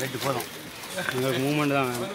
Right போதும். எங்களுக்கு moment தான் வேணும்.